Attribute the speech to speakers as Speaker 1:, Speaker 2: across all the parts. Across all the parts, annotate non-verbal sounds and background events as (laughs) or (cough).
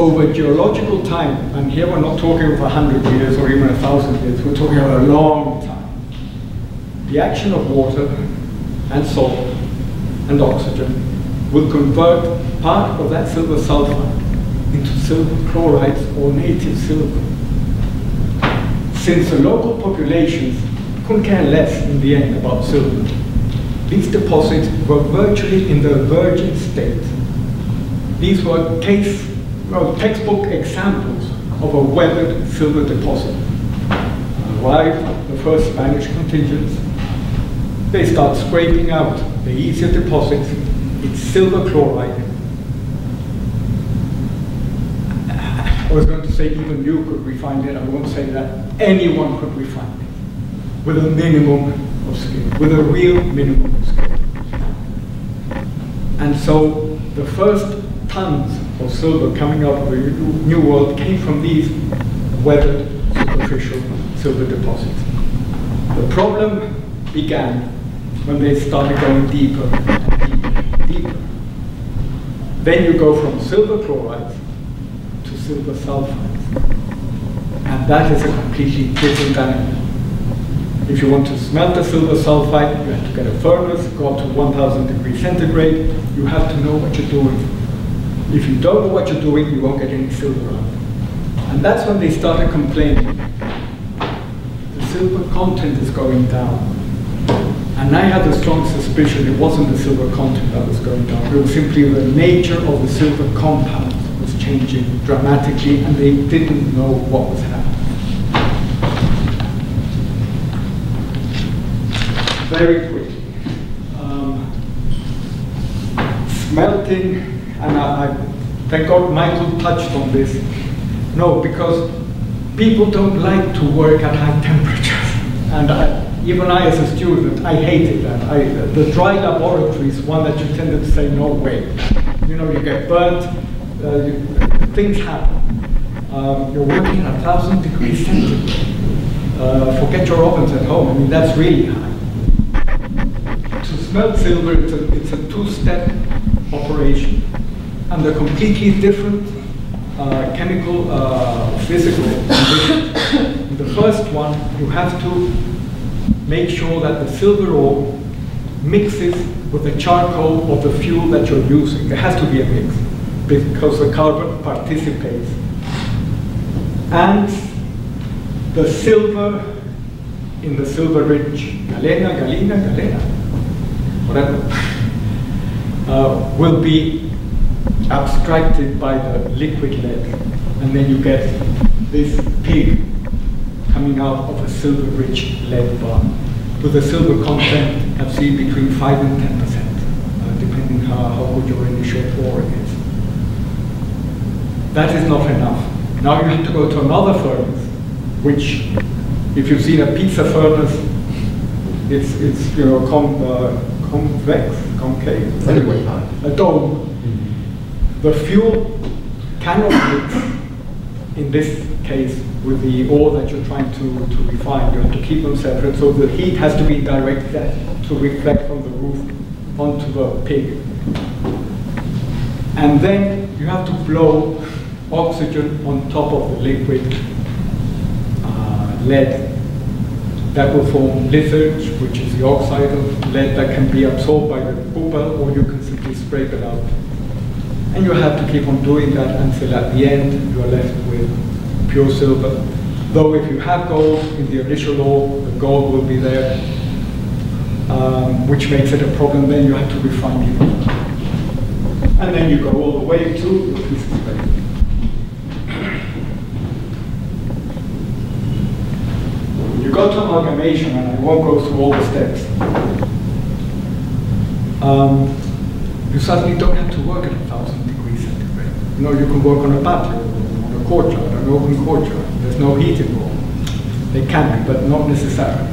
Speaker 1: over geological time, and here we're not talking of hundred years or even a thousand years, we're talking of a long time. The action of water and salt and oxygen will convert part of that silver sulfide into silver chlorides or native silver. Since the local populations couldn't care less in the end about silver, these deposits were virtually in their virgin state. These were case, well, textbook examples of a weathered silver deposit. Arrived the first Spanish contingents, they start scraping out the easier deposits. It's silver chloride. I was going to say even you could refine it. I won't say that. Anyone could refine it with a minimum of skill, with a real minimum of skill. And so the first tons of silver coming out of the New World came from these weathered superficial silver deposits. The problem began when they started going deeper and deeper, deeper. Then you go from silver chlorides to silver sulfides. And that is a completely different animal. If you want to smelt the silver sulfide, you have to get a furnace, go up to 1000 degrees centigrade. You have to know what you're doing. If you don't know what you're doing, you won't get any silver out. And that's when they started complaining. The silver content is going down. And I had a strong suspicion it wasn't the silver content that was going down. It was simply the nature of the silver compound was changing dramatically, and they didn't know what was happening. very quickly. Um, smelting, and I, I, thank God Michael touched on this. No, because people don't like to work at high temperatures. And I, even I, as a student, I hated that. I, the dry laboratory is one that you tended to say, no way. You know, you get burnt, uh, you, things happen. Um, you're working at a thousand degrees centigrade. Uh, forget your ovens at home. I mean, that's really high To smelt silver, it's a, it's a two-step operation under completely different uh, chemical, uh, physical conditions. (coughs) the first one, you have to make sure that the silver ore mixes with the charcoal of the fuel that you're using. There has to be a mix because the carbon participates. And the silver in the silver rich, galena, galena, galena, whatever, (laughs) uh, will be abstracted by the liquid lead. And then you get this pig coming out of a silver-rich lead bar with a silver content I've seen between 5 and 10 percent, uh, depending how, how good your initial pouring is. That is not enough. Now you have to go to another furnace, which, if you've seen a pizza furnace, it's, it's you know, com, uh, convex, concave,
Speaker 2: Anyway,
Speaker 1: a dome. The fuel cannot mix, in this case, with the ore that you're trying to, to refine. You have to keep them separate, so the heat has to be directed to reflect from the roof onto the pig. And then you have to blow oxygen on top of the liquid uh, lead that will form litharge, which is the oxide of lead that can be absorbed by the pupa, or you can simply scrape it out. And you have to keep on doing that until at the end you are left with pure silver. Though if you have gold in the initial ore, the gold will be there, um, which makes it a problem. Then you have to refine it. And then you go all the way to the piece of paper. you go to amalgamation, and I won't go through all the steps, um, you suddenly don't have to work at a thousand degrees centigrade. You know, you can work on a patio, on a courtyard, an open courtyard. There's no heat involved. They can be, but not necessarily.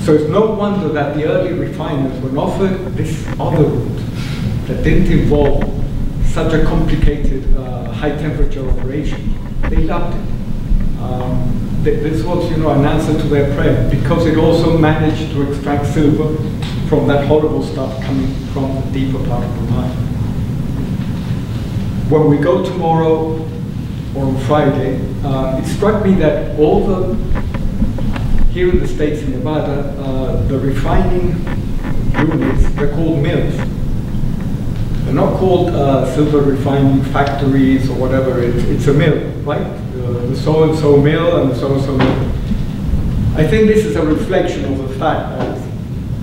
Speaker 1: So it's no wonder that the early refiners, when offered this other route that didn't involve such a complicated uh, high temperature operation, they loved it. Um, this was, you know, an answer to their prayer because it also managed to extract silver from that horrible stuff coming from the deeper part of the mine. When we go tomorrow or on Friday, uh, it struck me that all the, here in the States in Nevada, uh, the refining units, they're called mills. They're not called uh, silver refining factories or whatever, it's, it's a mill, right? The, the so-and-so mill and the so-and-so mill. I think this is a reflection of the fact that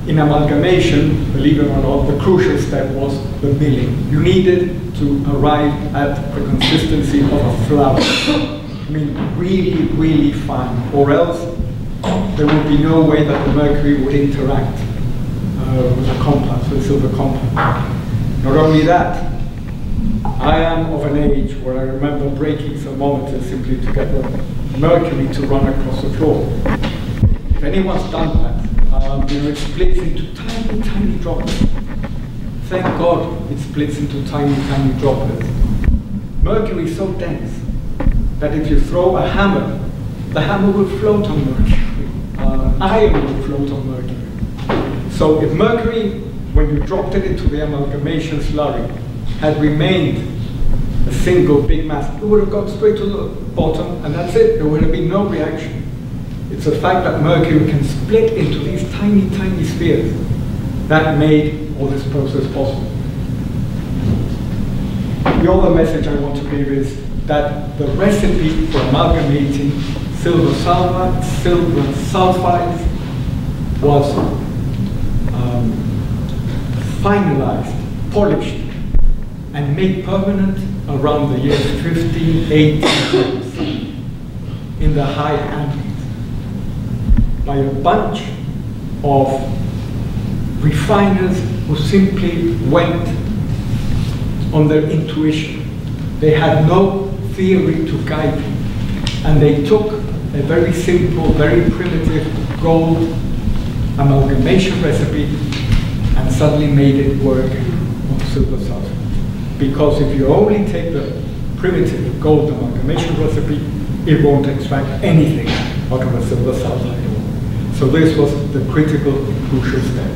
Speaker 1: in amalgamation, believe it or not, the crucial step was the milling. You needed to arrive at the consistency of a flour. I mean, really, really fine, or else there would be no way that the mercury would interact uh, with the compound, with the silver compound. Not only that, I am of an age where I remember breaking thermometers simply to get the mercury to run across the floor. If anyone's done that, know, it splits into tiny, tiny droplets. Thank God it splits into tiny, tiny droplets. Mercury is so dense that if you throw a hammer, the hammer will float on mercury. Uh, iron will float on mercury. So if mercury, when you dropped it into the amalgamation slurry, had remained a single big mass, it would have gone straight to the bottom, and that's it. There would have been no reaction. It's the fact that mercury can split into these tiny, tiny spheres that made all this process possible. The other message I want to give is that the recipe for amalgamating silver sulfide, silver sulfides was um, finalized, polished, and made permanent around the year 1580 in the high Andes by a bunch of refiners who simply went on their intuition. They had no theory to guide them. And they took a very simple, very primitive gold amalgamation recipe and suddenly made it work on silver sulfide. Because if you only take the primitive gold amalgamation recipe, it won't extract anything out of a silver sulfide. So this was the critical crucial step.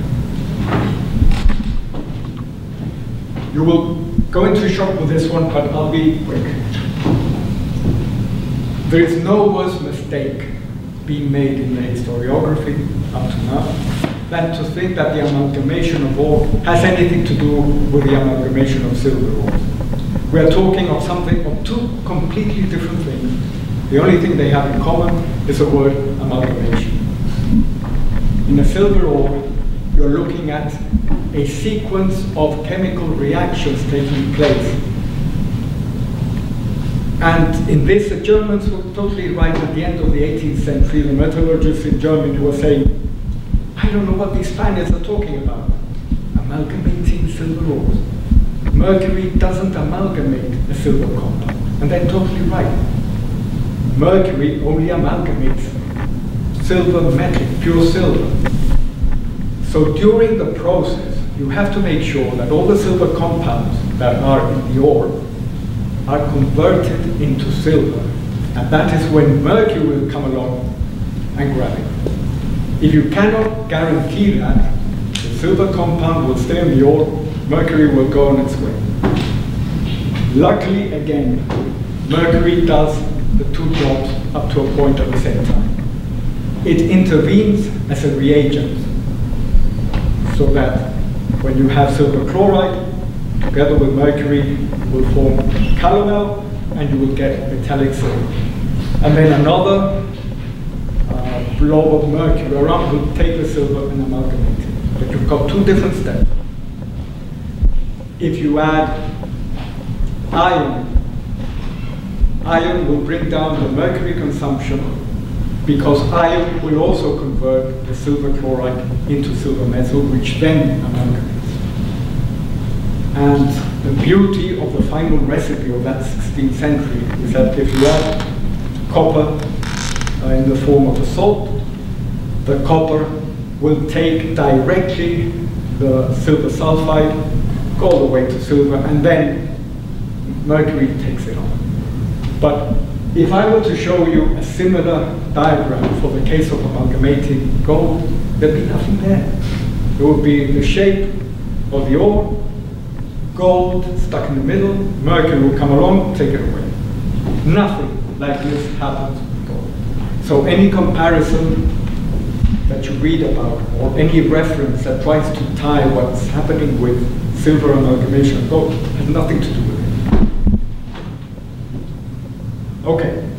Speaker 1: You will go into shock with this one, but I'll be quick. There is no worse mistake being made in the historiography up to now than to think that the amalgamation of ore has anything to do with the amalgamation of silver ore. We are talking of something of two completely different things. The only thing they have in common is the word amalgamation. In a silver ore, you're looking at a sequence of chemical reactions taking place. And in this, the Germans were totally right at the end of the 18th century. The metallurgists in Germany were saying, I don't know what these Spaniards are talking about. Amalgamating silver ores. Mercury doesn't amalgamate a silver compound. And they're totally right. Mercury only amalgamates silver metal, pure silver. So during the process, you have to make sure that all the silver compounds that are in the ore are converted into silver. And that is when mercury will come along and grab it. If you cannot guarantee that, the silver compound will stay in the ore, mercury will go on its way. Luckily, again, mercury does the two jobs up to a point at the same time it intervenes as a reagent so that when you have silver chloride together with mercury will form calomel and you will get metallic silver. And then another uh, blob of mercury around will take the silver and amalgamate it. But you've got two different steps. If you add iron, iron will bring down the mercury consumption because iron will also convert the silver chloride into silver metal, which then amalgamates. And the beauty of the final recipe of that 16th century is that if you add copper uh, in the form of a salt, the copper will take directly the silver sulfide, go all the way to silver, and then mercury takes it on. But if I were to show you a similar diagram for the case of amalgamating gold, there'd be nothing there. It would be the shape of the ore, gold stuck in the middle, mercury will come along, take it away. Nothing like this happens gold. So any comparison that you read about, or any reference that tries to tie what's happening with silver amalgamation and gold, has nothing to do with it. Okay,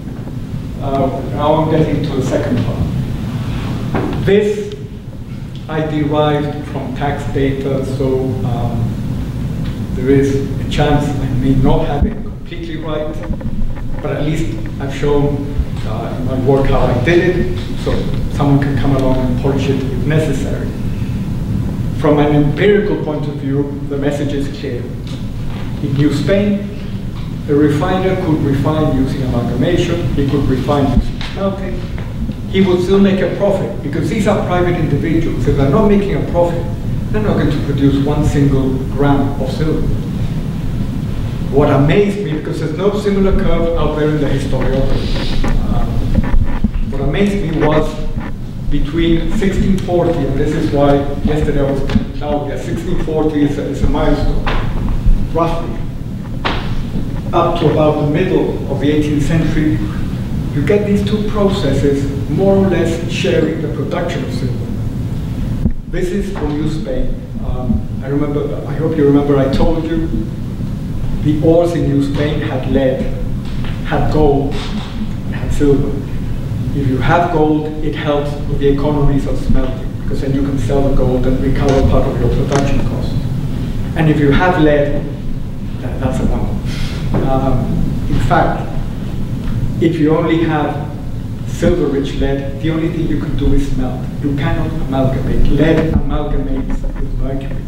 Speaker 1: uh, now I'm getting to the second part. This I derived from tax data, so um, there is a chance I may not have it completely right, but at least I've shown uh, in my work how I did it, so someone can come along and polish it if necessary. From an empirical point of view, the message is clear. In New Spain, a refiner could refine using amalgamation, he could refine using smelting, he would still make a profit because these are private individuals. If they're not making a profit, they're not going to produce one single gram of silver. What amazed me, because there's no similar curve out there in the historiography, uh, what amazed me was between 1640, and this is why yesterday I was now, yeah, 1640 is a, is a milestone, roughly, up to about the middle of the 18th century, you get these two processes more or less sharing the production of silver. This is from New Spain. Um, I remember, I hope you remember I told you the ores in New Spain had lead, had gold, and had silver. If you have gold, it helps with the economies of smelting, because then you can sell the gold and recover part of your production cost. And if you have lead, that, that's a number. Um, in fact, if you only have silver-rich lead, the only thing you can do is melt. You cannot amalgamate. Lead amalgamates with mercury.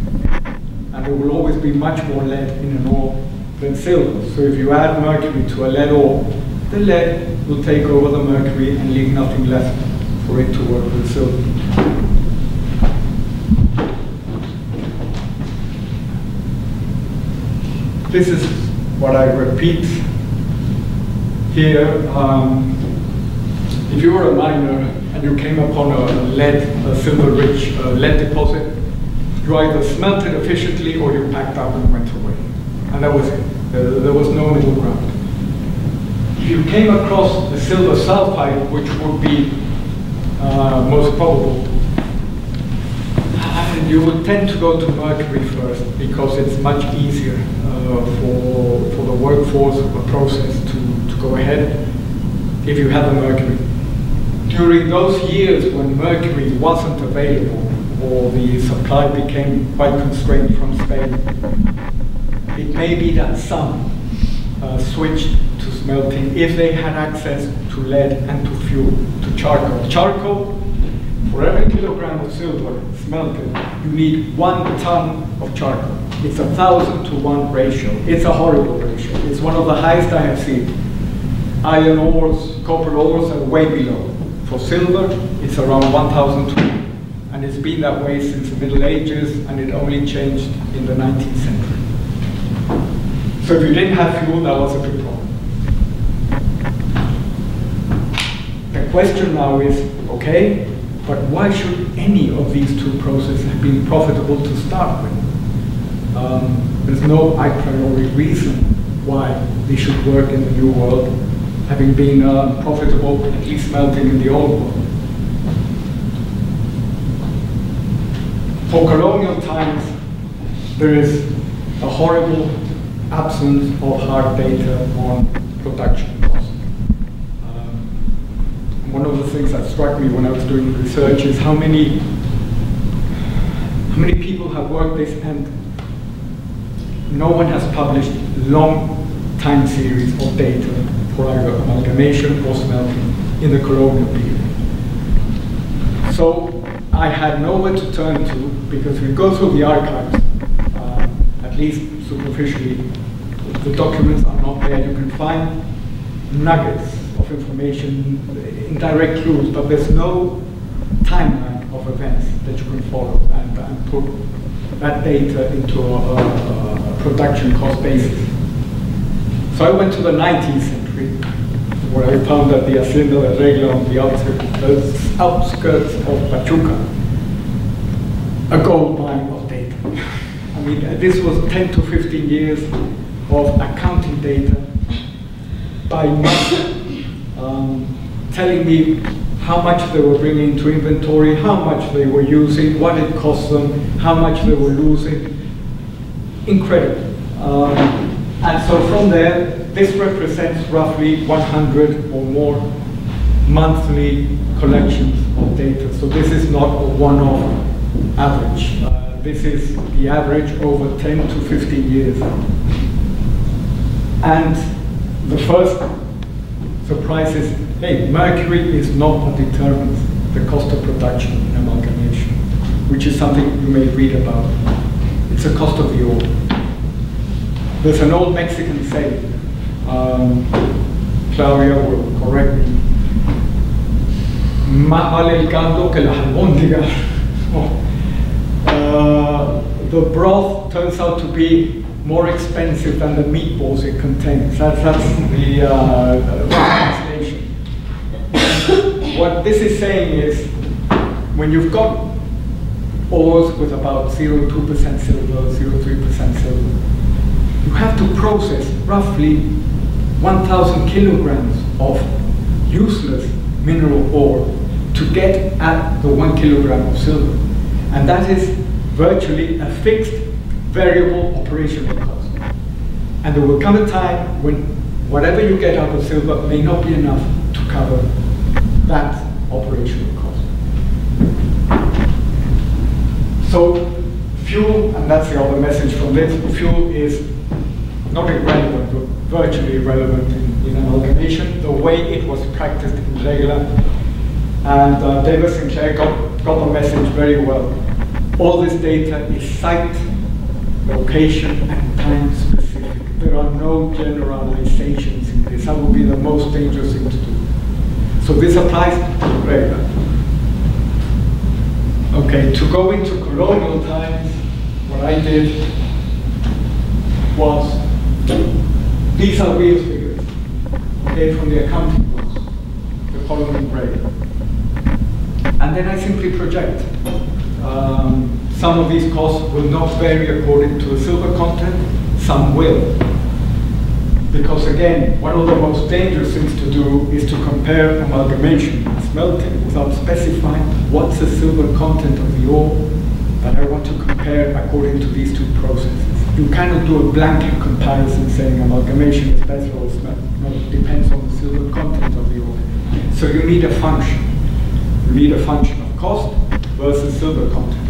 Speaker 1: And there will always be much more lead in an ore than silver. So if you add mercury to a lead ore, the lead will take over the mercury and leave nothing left for it to work with silver. This is what I repeat here. Um, if you were a miner and you came upon a lead, a silver-rich uh, lead deposit, you either smelted efficiently or you packed up and went away. And that was it. There, there was no middle ground. If you came across a silver sulfide, which would be uh, most probable, you would tend to go to mercury first because it's much easier uh, for, for the workforce of a process to, to go ahead if you have the mercury. During those years when mercury wasn't available or the supply became quite constrained from Spain, it may be that some uh, switched to smelting if they had access to lead and to fuel, to charcoal. Charcoal, for every kilogram of silver smelted, you need one ton of charcoal. It's a thousand to one ratio. It's a horrible ratio. It's one of the highest I have seen. Iron ores, copper ores are way below. For silver, it's around 1,000 to 1. And it's been that way since the Middle Ages, and it only changed in the 19th century. So if you didn't have fuel, that was a big problem. The question now is, okay, but why should any of these two processes have been profitable to start with? Um, there's no a priori reason why they should work in the new world, having been uh, profitable, at least melting in the old world. For colonial times, there is a horrible absence of hard data on production one of the things that struck me when I was doing research is how many how many people have worked this and no one has published long time series of data for either amalgamation or smelting in the colonial period. So I had nowhere to turn to because if you go through the archives, uh, at least superficially, the documents are not there. You can find nuggets of information, indirect clues, but there's no timeline of events that you can follow and, and put that data into a, a, a, production cost basis. So I went to the 19th century, where I found that the Hacienda de Regla on the outskirts, outskirts of Pachuca, a gold mine of data. I mean, this was 10 to 15 years of accounting data by month, um, telling me how much they were bringing into inventory, how much they were using, what it cost them, how much they were losing. Incredible. Um, and so from there, this represents roughly 100 or more monthly collections of data. So this is not a one-off average. Uh, this is the average over 10 to 15 years. And the first surprise is, hey, mercury is not what determines the cost of production in amalgamation, which is something you may read about. It's the cost of the. There's an old Mexican saying, um, Claudia will correct me, más vale el caldo que albóndigas. (laughs) uh, the broth turns out to be more expensive than the meatballs it contains. That's, that's the uh, what this is saying is, when you've got ores with about 0.2% silver, 0.3% silver, you have to process roughly 1,000 kilograms of useless mineral ore to get at the one kilogram of silver. And that is virtually a fixed variable operational cost. And there will come a time when whatever you get out of silver may not be enough to cover that operational cost. So fuel, and that's the other message from this, fuel is not irrelevant, but virtually irrelevant in, in amalgamation, the way it was practiced in Regla. And uh, David Sinclair got, got the message very well. All this data is site, location, and time specific. There are no generalizations in this. That would be the most dangerous thing to do. So this applies to Regla. Okay, to go into colonial times, what I did was these are real figures, okay, from the accounting books, the following grade. And then I simply project. Um, some of these costs will not vary according to the silver content, some will. Because again, one of the most dangerous things to do is to compare amalgamation and smelting without specifying what's the silver content of the ore that I want to compare according to these two processes you cannot do a blanket comparison saying amalgamation is better or smell. No, it depends on the silver content of the ore. So you need a function. You need a function of cost versus silver content.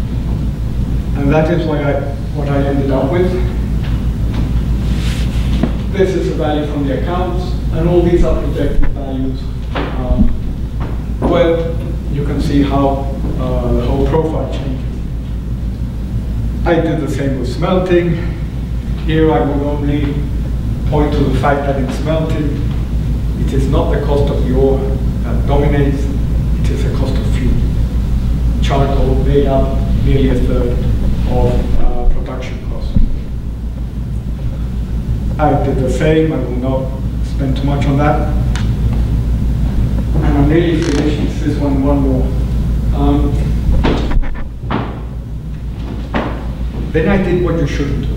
Speaker 1: And that is why I, what I ended up with. This is the value from the accounts, and all these are projected values. Um, where you can see how uh, the whole profile changes. I did the same with smelting. Here I would only point to the fact that in smelting, it is not the cost of the ore that dominates, it is the cost of fuel. Charcoal made up nearly a third of uh, production cost. I did the same, I will not spend too much on that. And I'm nearly finished, this one, one more. Um, then I did what you shouldn't do.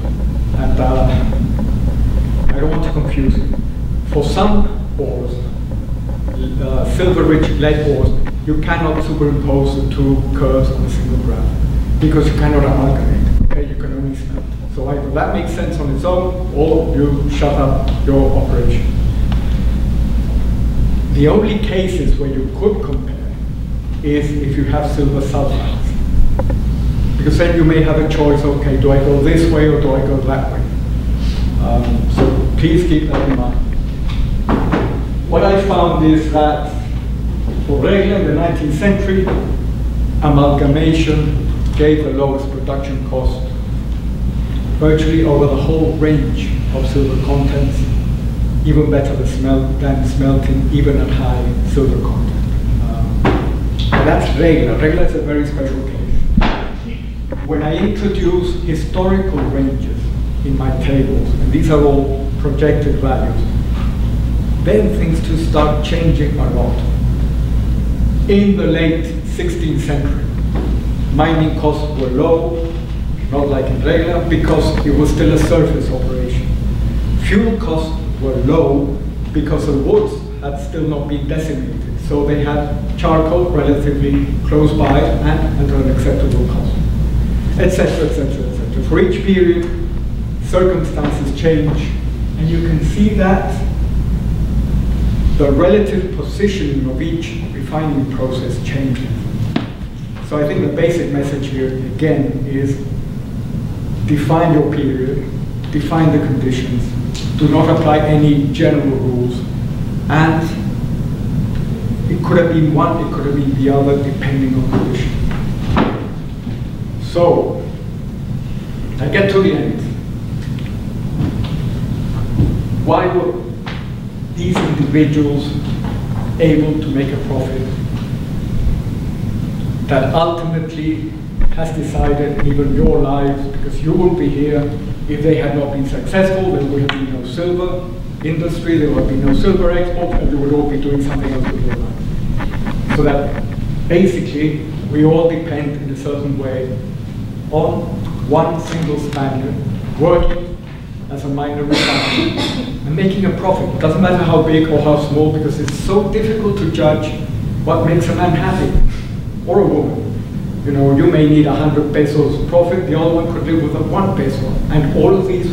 Speaker 1: And uh, I don't want to confuse you. For some ores, uh, silver-rich lead ores, you cannot superimpose the two curves on a single graph because you cannot amalgamate. Okay, you can only smelt. So either that makes sense on its own, or you shut up your operation. The only cases where you could compare is if you have silver sulfides. Because then you may have a choice, okay, do I go this way or do I go that way? Um, so please keep that in mind. What I found is that for Regla in the 19th century, amalgamation gave the lowest production cost virtually over the whole range of silver contents, even better than, smelt, than smelting, even at high silver content. Um, that's Regla. Regla is a very special case when I introduce historical ranges in my tables, and these are all projected values, then things to start changing a lot. In the late 16th century, mining costs were low, not like in Regla, because it was still a surface operation. Fuel costs were low because the woods had still not been decimated. So they had charcoal relatively close by and at an acceptable cost, etc., etc., etc. For each period, circumstances change, and you can see that the relative positioning of each refining process changes. So I think the basic message here, again, is define your period, define the conditions, do not apply any general rules, and it could have been one, it could have been the other, depending on conditions. So, I get to the end. Why were these individuals able to make a profit that ultimately has decided even your lives, because you wouldn't be here if they had not been successful, there would have been no silver industry, there would be no silver export, and you would all be doing something else with your lives. So that basically we all depend in a certain way on one single Spaniard working as a and making a profit. It doesn't matter how big or how small because it's so difficult to judge what makes a man happy or a woman. You know, you may need 100 pesos profit, the other one could live with a one peso. And all of these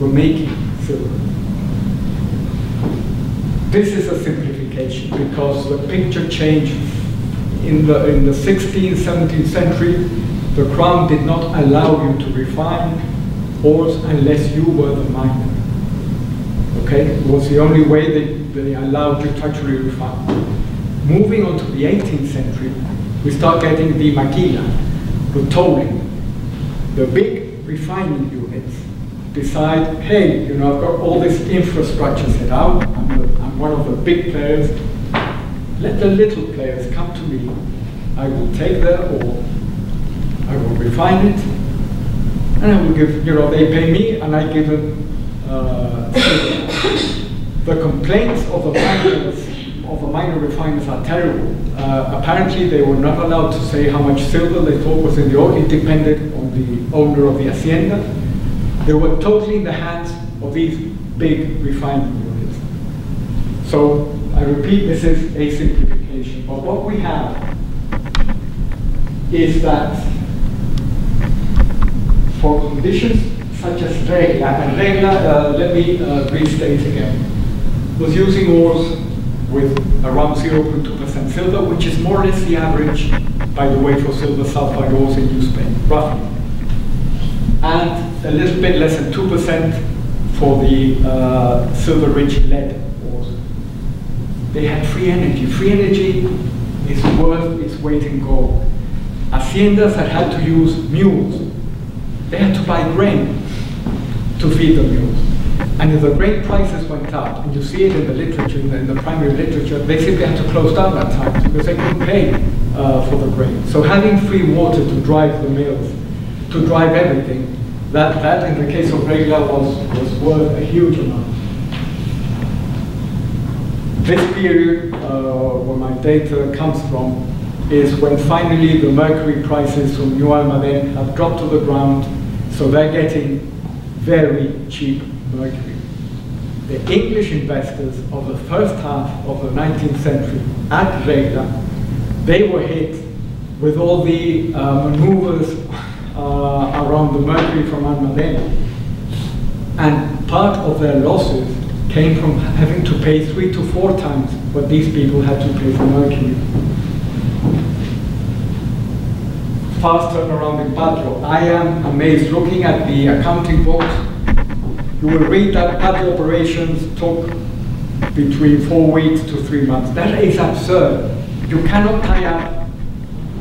Speaker 1: were making silver. This is a simplification because the picture changed. In the, in the 16th, 17th century, the crown did not allow you to refine ores unless you were the miner. Okay, it was the only way they, they allowed you to actually refine. Moving on to the 18th century, we start getting the maquila, the tolling. The big refining units decide, hey, you know, I've got all this infrastructure set out, I'm, the, I'm one of the big players, let the little players come to me. I will take their ore, I will refine it, and I will give, you know, they pay me and I give them uh, (coughs) the complaints of the miners, of the minor refiners are terrible. Uh, apparently they were not allowed to say how much silver they thought was in the ore. It depended on the owner of the hacienda. They were totally in the hands of these big refining units. So I repeat, this is a simplification. But what we have is that for conditions such as Regla, and Regla, uh, let me uh, restate again, was using ores with around 0.2% silver, which is more or less the average, by the way, for silver sulfide ores in New Spain, roughly. And a little bit less than 2% for the uh, silver-rich lead ores. They had free energy. Free energy is worth its weight in gold. Haciendas had had to use mules. They had to buy grain to feed the mules. And if the grain prices went up, and you see it in the literature, in the, in the primary literature, they simply had to close down at times because they couldn't pay uh, for the grain. So having free water to drive the mills, to drive everything, that, that in the case of Regla was, was worth a huge amount. This period uh, where my data comes from is when finally the mercury prices from New Almaden have dropped to the ground, so they're getting very cheap mercury. The English investors of the first half of the 19th century at Regla, they were hit with all the uh, maneuvers uh, around the mercury from Almaden. And part of their losses came from having to pay three to four times what these people had to pay for mercury. Fast turnaround in patio. I am amazed looking at the accounting books. You will read that patio operations took between four weeks to three months. That is absurd. You cannot tie up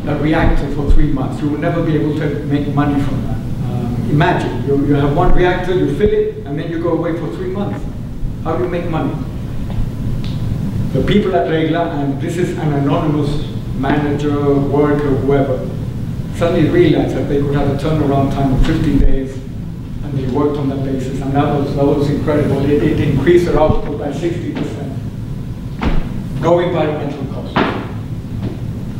Speaker 1: a reactor for three months. You will never be able to make money from that. Um, imagine, you, you have one reactor, you fill it, and then you go away for three months. How do you make money? The people at Regla, and this is an anonymous manager, worker, whoever, suddenly realized that they could have a turnaround time of 15 days, and they worked on that basis, and that was, that was incredible. It, it increased their output by 60%. No environmental cost.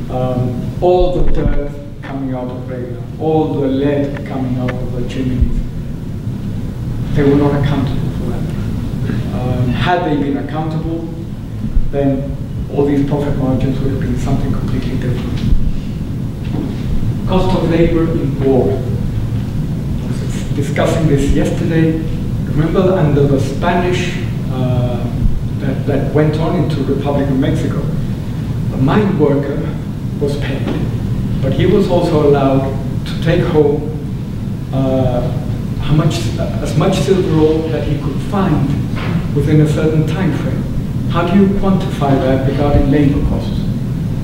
Speaker 1: Um, all the dirt coming out of Regla, all the lead coming out of the chimneys, they were not accountable for that. Um, had they been accountable, then all these profit margins would have been something completely different. Cost of labor in war. I was discussing this yesterday. Remember under the Spanish uh, that, that went on into the Republic of Mexico, a mine worker was paid, but he was also allowed to take home uh, how much, as much silver ore that he could find within a certain time frame. How do you quantify that regarding labor costs?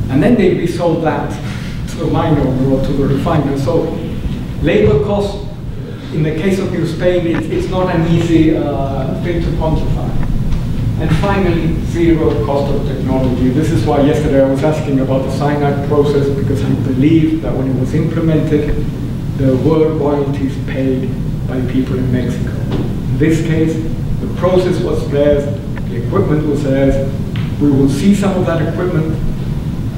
Speaker 1: And then they resold that to the mine owner or to the refiner. So labor costs, in the case of New Spain, it, it's not an easy uh, thing to quantify. And finally, zero cost of technology. This is why yesterday I was asking about the cyanide process because I believe that when it was implemented, there were royalties paid by people in Mexico. In this case, the process was theirs, the equipment was theirs. We will see some of that equipment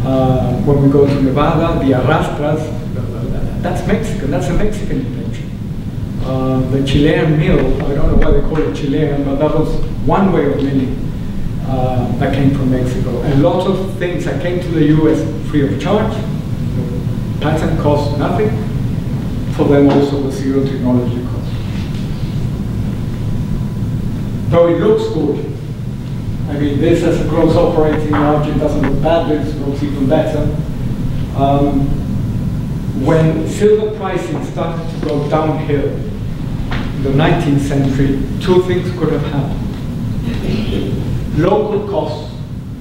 Speaker 1: uh, when we go to Nevada, the arrastras, that's Mexican, that's a Mexican invention. Uh, the Chilean mill, I don't know why they call it Chilean, but that was one way of milling uh, that came from Mexico. A lot of things that came to the US free of charge, patent cost nothing, for them also the zero technology cost. So it looks good. I mean, this as a gross operating margin doesn't look bad, this looks even better. Um, when silver pricing started to go downhill in the 19th century, two things could have happened. Local costs,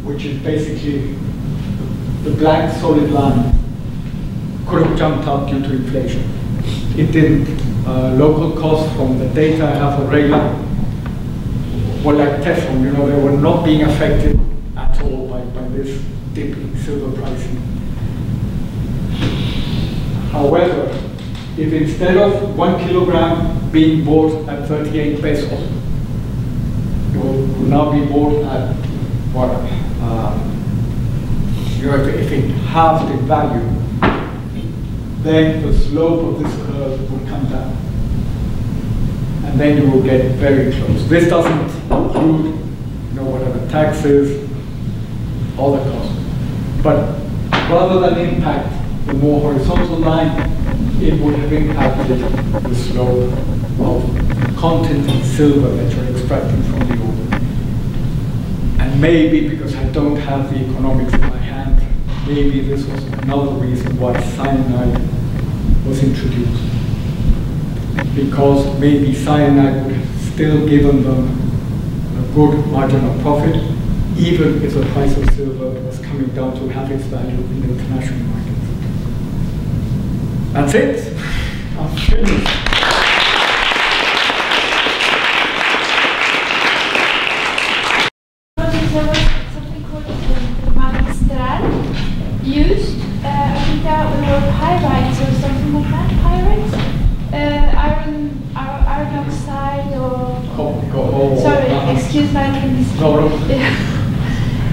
Speaker 1: which is basically the black solid line, could have jumped up due to inflation. It didn't. Uh, local costs from the data I have for Regla were like Teflon, you know, they were not being affected at all by, by this dip in silver pricing. However, if instead of one kilogram being bought at 38 pesos, it will now be bought at what? Uh, you know, if, if it halved in value, then the slope of this curve would come down and then you will get very close. This doesn't include, you know, whatever taxes, all the costs. But rather than impact the more horizontal line, it would have impacted the slope of content in silver that you're extracting from the ore. And maybe because I don't have the economics in my hand, maybe this was another reason why cyanide was introduced because maybe cyanide would have still given them a good margin of profit, even if the price of silver was coming down to half its value in the international markets. That's it. I'm finished.
Speaker 2: There was something called the magistral used. Uh, I think there were pyrites or something like that. Pyrites? Uh, iron, iron, iron oxide or.
Speaker 1: Go, go, go.
Speaker 2: Sorry,
Speaker 1: Uh,
Speaker 2: excuse my English.
Speaker 1: No, no.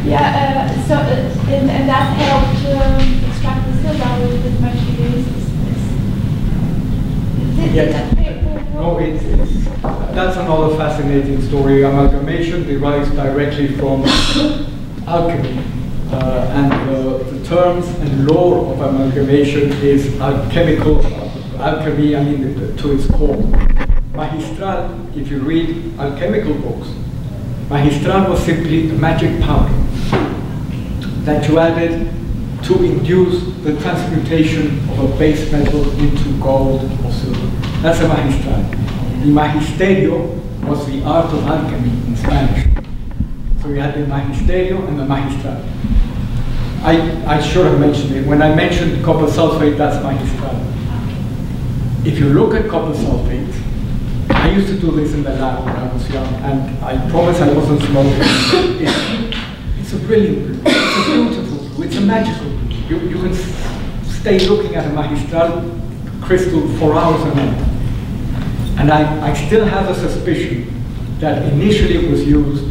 Speaker 2: yeah, uh, so uh, and, and that helped um, extract the silver with, with much use. Did, did that paper
Speaker 1: No, it's, it's, that's another fascinating story. Amalgamation derives directly from alchemy. Uh, and the, the terms and lore of amalgamation is alchemical alchemy, I mean, to its core. Magistral, if you read alchemical books, magistral was simply a magic powder that you added to induce the transmutation of a base metal into gold or silver. That's a magistral. The magisterio was the art of alchemy in Spanish. So we had the magisterio and the magistral. I, I should have mentioned it. When I mentioned copper sulfate, that's magistral. If you look at copper sulfate, I used to do this in the lab when I was young, and I promise I wasn't smoking. It's, it's a brilliant. It's a beautiful blue. It's a magical blue. You, you can stay looking at a magistral crystal for hours on end. And I, I still have a suspicion that initially it was used,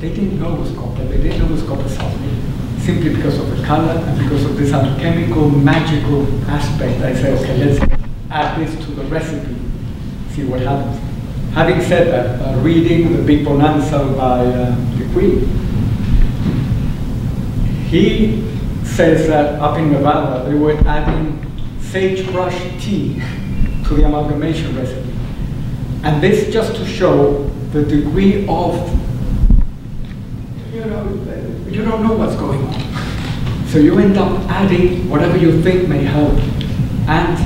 Speaker 1: they didn't know it was copper, they didn't was copper sulfate. simply because of the color and because of this alchemical, magical aspect. I say, okay, let's add this to the recipe, see what happens. Having said that, uh, reading The Big Bonanza by uh, De Quille, he says that up in Nevada they were adding sagebrush tea to the amalgamation recipe. And this just to show the degree of, know, you don't know what's going on. So you end up adding whatever you think may help. And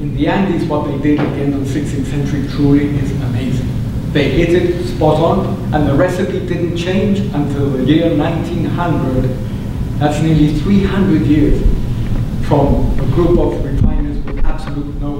Speaker 1: in the Andes, what they did end of the 16th century truly is amazing. They hit it spot on, and the recipe didn't change until the year 1900. That's nearly 300 years from a group of refiners with absolute no